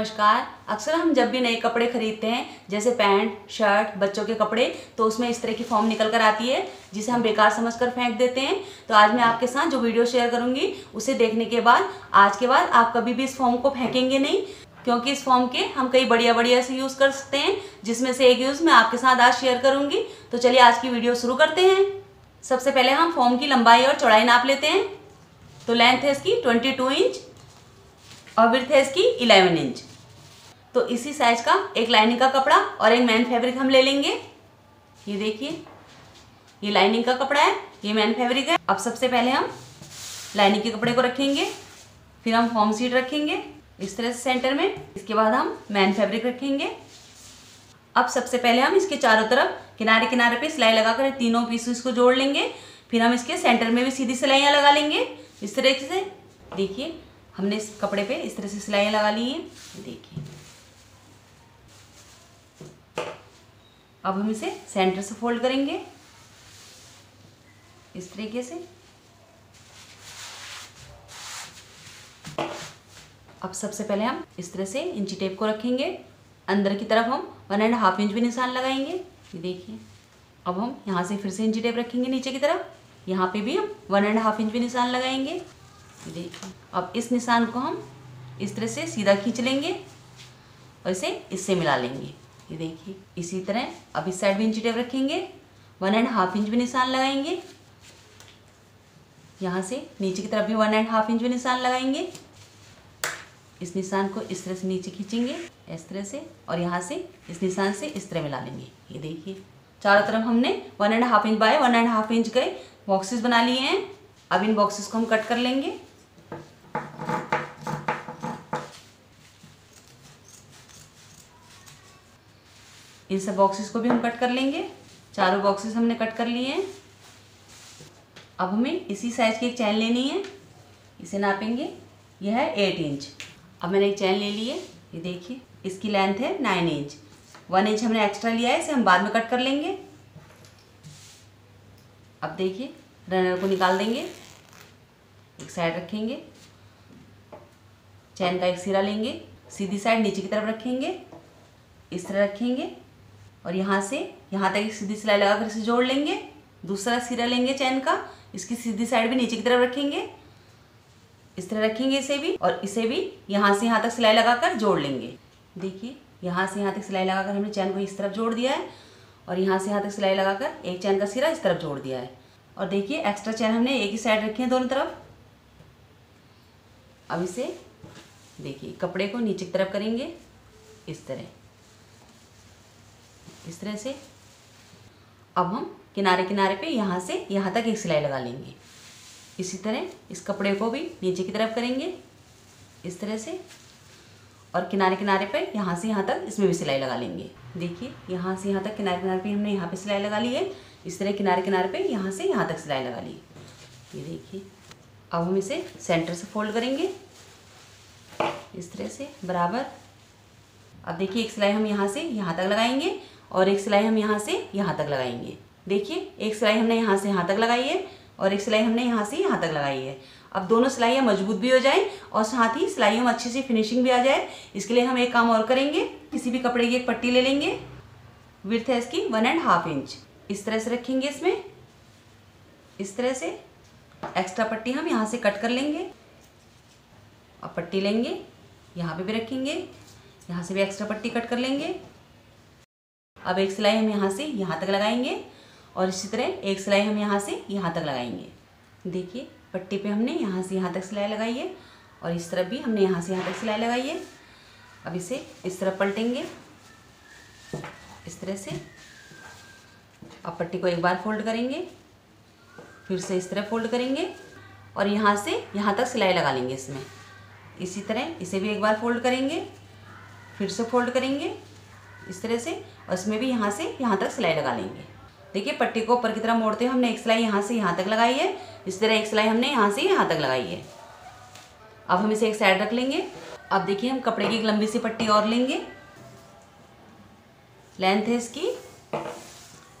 नमस्कार, अक्सर हम जब भी नए कपड़े खरीदते हैं, जैसे पैंट, शर्ट, बच्चों के कपड़े तो उसमें इस तरह की फॉर्म निकल कर आती है, जिसे हम बेकार समझकर फेंक देते हैं। तो आज मैं आपके साथ जो वीडियो शेयर करूँगी, उसे देखने के बाद, आज के बाद आप कभी भी इस फॉर्म को फेंकेंगे नहीं, क्योंकि इस फॉर्म के हम कई बढ़िया बढ़िया से यूज़ कर सकते हैं, जिसमें से एक यूज़ मैं आपके साथ आज शेयर करूँगी। तो चलिए आज की वीडियो शुरू करते हैं। सबसे पहले हम फॉर्म की लंबाई और चौड़ाई नाप लेते हैं। तो लेंथ है इसकी ट्वेंटी इंच और विर्थ है इसकी इलेवन इंच तो इसी साइज़ का एक लाइनिंग का कपड़ा और एक मैन फैब्रिक हम ले लेंगे। ये देखिए, ये लाइनिंग का कपड़ा है, ये मैन फैब्रिक है। अब सबसे पहले हम लाइनिंग के कपड़े को रखेंगे, फिर हम फॉर्म सीट रखेंगे इस तरह से सेंटर में। इसके बाद हम मैन फैब्रिक रखेंगे। अब सबसे पहले हम इसके चारों तरफ़, किनारे किनारे पे सिलाई लगाकर तीनों पीस इसको जोड़ लेंगे। फिर हम इसके सेंटर में भी सीधी सिलाइयाँ लगा लेंगे। इस तरह से देखिए, हमने इस कपड़े पे इस तरह से सिलाइयाँ लगा ली हैं। देखिए। अब हम इसे सेंटर से फोल्ड करेंगे। इस तरीके से। अब सबसे पहले हम इस तरह से इंची टेप को रखेंगे। अंदर की तरफ़ हम वन एंड हाफ़ इंच भी निशान लगाएँगे। ये देखिए। अब हम यहाँ से फिर से इंची टेप रखेंगे नीचे की तरफ़। यहाँ पे भी हम वन एंड हाफ़ इंच भी निशान लगाएँगे। देखिए। अब इस निशान को हम इस तरह से सीधा खींच लेंगे और इसे इससे मिला लेंगे। ये देखिए, इसी तरह, अब इस साइड भी इंची टेप रखेंगे वन एंड हाफ़ इंच भी निशान लगाएँगे। यहाँ से नीचे की तरफ़ भी वन एंड हाफ़ इंच भी निशान लगाएँगे। इस निशान को इस तरह से नीचे खींचेंगे, इस तरह से, और यहाँ से इस निशान से इस तरह मिला लेंगे। ये देखिए, चारों तरफ़ हमने one and half inch by one and half inch के बॉक्सेस बना लिए हैं। अब इन बॉक्सेस को हम कट कर लेंगे। इन सब बॉक्सेस को भी हम कट कर लेंगे। चारों बॉक्सेस हमने कट कर लिए हैं। अब हमें इसी साइज़ की एक चैन लेनी है। इसे नापेंगे। यह है एट इंच अब मैंने एक चैन ले ली है। ये देखिए, इसकी लेंथ है नाइन इंच वन इंच हमने एक्स्ट्रा लिया है, इसे हम बाद में कट कर लेंगे। अब देखिए रनर को निकाल देंगे। एक साइड रखेंगे। चैन का एक सिरा लेंगे। सीधी साइड नीचे की तरफ़ रखेंगे। इस तरह रखेंगे। और यहाँ से, यहाँ तक सीधी सिलाई लगा कर इसे जोड़ लेंगे। दूसरा सिरा लेंगे चैन का, इसकी सीधी साइड भी नीचे की तरफ़ रखेंगे। इस तरह रखेंगे इसे भी और इसे भी यहाँ से यहाँ तक सिलाई लगाकर जोड़ लेंगे। देखिए, यहाँ से यहाँ तक सिलाई लगाकर हमने चैन को इस तरफ़ जोड़ दिया है और यहाँ से यहाँ तक सिलाई लगाकर एक चैन का सिरा इस तरफ़ जोड़ दिया है। और देखिए एक्स्ट्रा चैन हमने एक ही साइड रखी है दोनों तरफ़। अब इसे, देखिए, कपड़े को नीचे की तरफ़ करेंगे, इस तरह। इस तरह से। अब हम किनारे किनारे पे यहाँ से यहाँ तक एक सिलाई लगा लेंगे। इसी तरह इस कपड़े को भी नीचे की तरफ़ करेंगे। इस तरह से। और किनारे किनारे पे यहाँ से यहाँ तक इसमें भी सिलाई लगा लेंगे। देखिए, यहाँ से यहाँ तक किनारे किनारे पे हमने यहाँ पे सिलाई लगा ली है। इस तरह किनारे किनारे पे यहाँ से यहाँ तक सिलाई लगा ली। ये देखिए, अब हम इसे सेंटर से फोल्ड करेंगे। इस तरह से, बराबर। अब देखिए, एक सिलाई हम यहाँ से यहाँ तक लगाएँगे। और एक सिलाई हम यहाँ से यहाँ तक लगाएँगे। देखिए, एक सिलाई हमने यहाँ से यहाँ तक लगाई है और एक सिलाई हमने यहाँ से यहाँ तक लगाई है। अब दोनों सिलाइयाँ मज़बूत भी हो जाएँ और साथ ही सिलाइयों में अच्छी सी फिनिशिंग भी आ जाए। इसके लिए हम एक काम और करेंगे, किसी भी कपड़े की एक पट्टी ले लेंगे। विर्थ है इसकी वन एंड हाफ़ इंच इस तरह से रखेंगे इसमें। इस तरह से एक्स्ट्रा पट्टी हम यहाँ से कट कर लेंगे। और पट्टी लेंगे, यहाँ पे भी रखेंगे। यहाँ से भी एक्स्ट्रा पट्टी कट कर लेंगे। अब एक सिलाई हम यहाँ से यहाँ तक लगाएँगे और इसी तरह एक सिलाई हम यहाँ से यहाँ तक लगाएँगे। देखिए, पट्टी पे हमने यहाँ से यहाँ तक सिलाई लगाई है और इस तरफ़ भी हमने यहाँ से यहाँ तक सिलाई लगाई है। अब इसे इस तरफ़ पलटेंगे। इस तरह से अब पट्टी को एक बार फोल्ड करेंगे, फिर से इस तरह फोल्ड करेंगे और यहाँ से यहाँ तक सिलाई लगा लेंगे इसमें। इसी तरह इसे भी एक बार फोल्ड करेंगे, फिर से फोल्ड करेंगे। इस तरह से, और इसमें भी यहाँ से, यहाँ तक सिलाई लगा लेंगे। देखिए, पट्टी को ऊपर की तरह मोड़ते हुए हमने एक सिलाई यहाँ से यहाँ तक लगाई है। इस तरह एक सिलाई हमने यहाँ से यहाँ तक लगाई है। अब हम इसे एक साइड रख लेंगे। अब देखिए, हम कपड़े की एक लंबी सी पट्टी और लेंगे। लेंथ है इसकी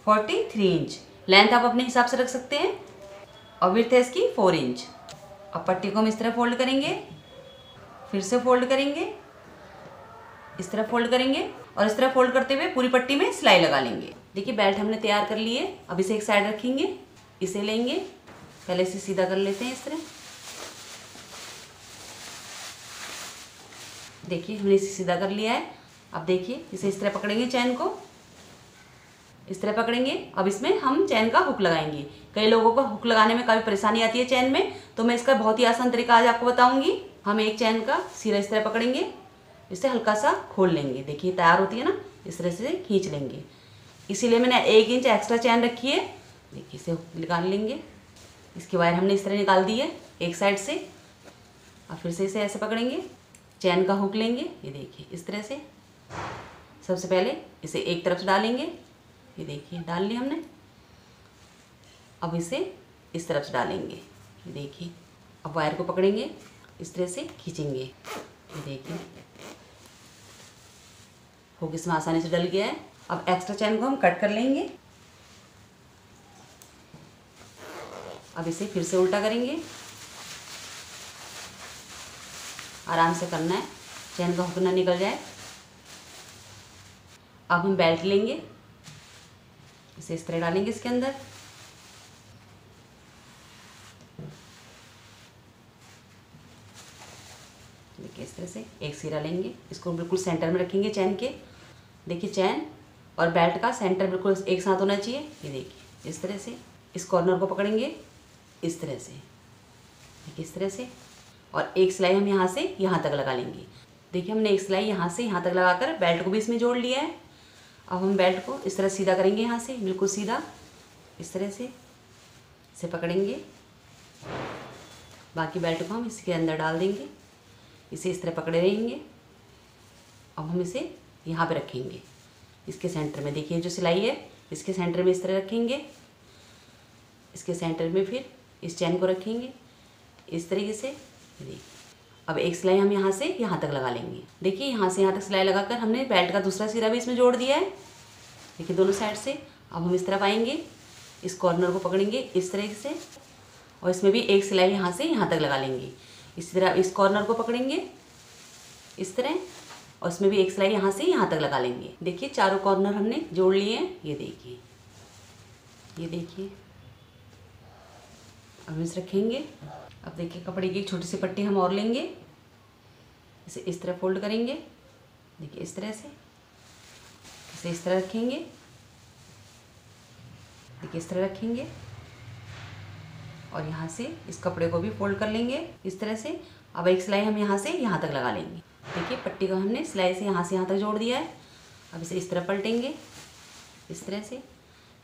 फोर्टी थ्री इंच लेंथ आप अपने हिसाब से रख सकते हैं। और विर्थ है इसकी फोर इंच अब पट्टी को हम इस तरह फोल्ड करेंगे। फिर से फोल्ड करेंगे। इस तरह फोल्ड करेंगे और इस तरह फोल्ड करते हुए पूरी पट्टी में सिलाई लगा लेंगे। देखिए बेल्ट हमने तैयार कर ली है। अब इसे एक साइड रखेंगे, इसे लेंगे। पहले इसे सीधा कर लेते हैं इस तरह। देखिए, हमने इसे सीधा कर लिया है। अब देखिए, इसे इस तरह पकड़ेंगे चैन को। इस तरह पकड़ेंगे। अब इसमें हम चैन का हुक लगाएँगे। कई लोगों को हुक लगाने में काफ़ी परेशानी आती है चैन में तो मैं इसका बहुत ही आसान तरीका आज आपको बताऊँगी। हम एक चैन का सिरा इस तरह पकड़ेंगे। इसे हल्का सा खोल लेंगे। देखिए, तैयार होती है ना? इस तरह से खींच लेंगे। इसीलिए मैंने एक इंच एक्स्ट्रा चैन रखी है। देखिए, इसे निकाल लेंगे। इसकी वायर हमने इस तरह निकाल दी है, एक साइड से। और फिर से इसे ऐसे पकड़ेंगे। चैन का हुक लेंगे। ये देखिए, इस तरह से। सबसे पहले इसे एक तरफ़ से डालेंगे। ये देखिए, डाल लिया हमने। अब इसे इस तरफ़ से डालेंगे। ये देखिए, अब वायर को पकड़ेंगे। इस तरह से खींचेंगे। ये देखिए। हुक इसमें आसानी से डल गया है। अब एक्स्ट्रा चैन को हम कट कर लेंगे। अब इसे फिर से उल्टा करेंगे। आराम से करना है। चैन का हुक ना निकल जाए। अब हम बेल्ट लेंगे। इसे इस तरह डालेंगे इसके अंदर। देखिए इस तरह से एक सिरा लेंगे। इसको बिल्कुल सेंटर में रखेंगे चैन के। देखिए चैन और बेल्ट का सेंटर बिल्कुल एक साथ होना चाहिए। ये देखिए, इस तरह से, इस कॉर्नर को पकड़ेंगे, इस तरह से, देखिए इस तरह से, और एक सिलाई हम यहाँ से, यहाँ तक लगा लेंगे। देखिए हमने एक सिलाई यहाँ से, यहाँ तक लगाकर बेल्ट को भी इसमें जोड़ लिया है। अब हम बेल्ट को इस तरह सीधा करेंगे यहाँ से, बिल्कुल सीधा, इस तरह से, इसे पकड़ेंगे। बाकी बेल्ट को हम इसके अंदर डाल देंगे, इसे इस तरह पकड़े रहेंगे। अब हम इसे यहाँ पे रखेंगे। इसके सेंटर में देखिए जो सिलाई है, इसके सेंटर में इस तरह रखेंगे। इसके सेंटर में फिर इस चैन को रखेंगे। इस तरीके से देखिए। अब एक सिलाई हम यहाँ से यहाँ तक लगा लेंगे। देखिए यहाँ से यहाँ तक सिलाई लगाकर हमने बेल्ट का दूसरा सिरा भी इसमें जोड़ दिया है। देखिए दोनों साइड से। अब हम इस तरफ़ आएँगे। इस कॉर्नर को पकड़ेंगे इस तरीके से। और इसमें भी एक सिलाई यहाँ से यहाँ तक लगा लेंगे। इसी तरह इस कॉर्नर को पकड़ेंगे। इस तरह। और इसमें भी एक सिलाई यहाँ से यहाँ तक लगा लेंगे। देखिए, चारों कॉर्नर हमने जोड़ लिए हैं। ये देखिए ये देखिए। अब इस रखेंगे। अब देखिए, कपड़े की एक छोटी सी पट्टी हम और लेंगे। इसे इस तरह फोल्ड करेंगे। देखिए, इस तरह से। इसे इस तरह रखेंगे। देखिए, इस तरह रखेंगे। और यहाँ से इस कपड़े को भी फोल्ड कर लेंगे। इस तरह से। अब एक सिलाई हम यहाँ से यहाँ तक लगा लेंगे। देखिए, पट्टी को हमने सिलाई से यहाँ से यहाँ तक जोड़ दिया है। अब इसे इस तरह पलटेंगे, इस तरह से।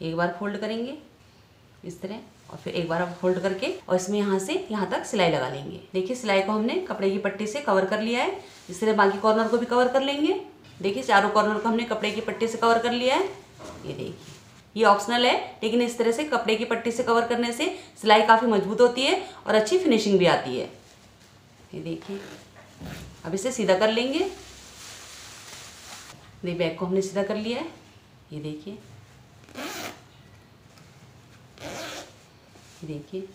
एक बार फोल्ड करेंगे, इस तरह, और फिर एक बार अब फोल्ड करके, और इसमें यहाँ से यहाँ तक सिलाई लगा लेंगे। देखिए, सिलाई को हमने कपड़े की पट्टी से कवर कर लिया है। इस तरह बाकी कॉर्नर को भी कवर कर लेंगे। देखिए, चारों कॉर्नर को हमने कपड़े की पट्टी से कवर कर लिया है। ये देखिए, ये ऑप्शनल है, लेकिन इस तरह से कपड़े की पट्टी से कवर करने से सिलाई काफ़ी मज़बूत होती है और अच्छी फिनिशिंग भी आती है। ये देखिए अब इसे सीधा कर लेंगे। नहीं बैग को हमने सीधा कर लिया है। ये देखिए। देखिए।